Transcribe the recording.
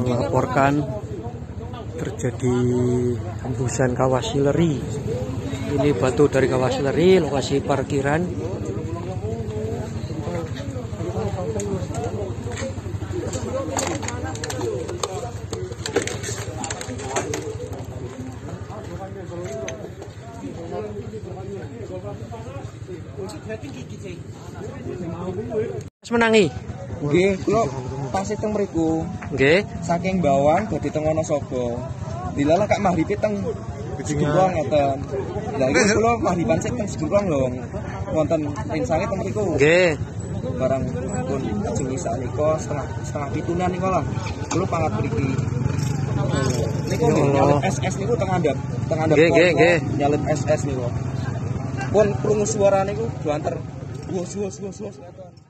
melaporkan terjadi hembusan kawah sileri ini batu dari kawah sileri lokasi parkiran Mas menangi Nggih, kula pas teng mriku. nggih Saking bawang dadi teng Wonosobo. Dilala kak maghribe teng Sigurong ngeten. Lah iki kula maghriban sik teng Sigurong lho. Wonten rinsange teng mriku. nggih Barang pun jengi sanika setengah setengah pitunan niku lah. Kula pangat mriki. Niku Ya Allah. nyalet SS niku teng andap, teng andap. Nggih, nggih, nggih. Nyalet SS niku. Pun krungu suara niku banter. Wos wos wos ngeten.